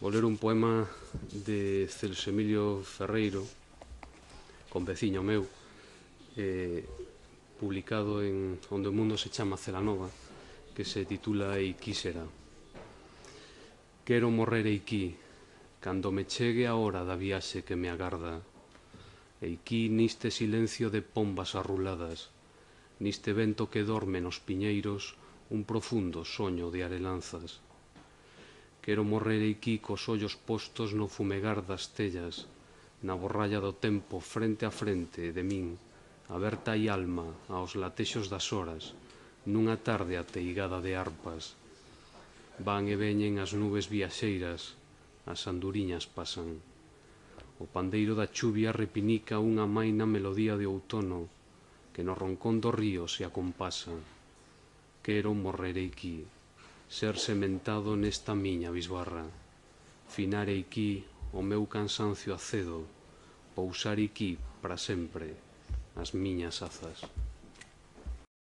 Vou ler un poema de Celso Emilio Ferreiro, con veciño meu, eh, publicado en Onde o mundo se chama Celanova, que se titula Eiquísera. Quero morrer eiquí, cando me chegue a hora da viaxe que me agarda. Eiquí niste silencio de pombas arruladas, niste vento que dorme nos piñeiros un profundo soño de arelanzas. Quero morrer aquí cos ollos postos no fumegar das tellas, na borralla do tempo frente a frente de min, aberta e alma aos latexos das horas, nunha tarde ateigada de arpas. Van e veñen as nubes viaxeiras, as anduriñas pasan. O pandeiro da chuvia repinica unha maina melodía de outono que no roncón do río se acompasa. Quero morrer aquí ser sementado nesta miña bisbarra. Finar aquí o meu cansancio acedo, pousar aquí para sempre as miñas azas.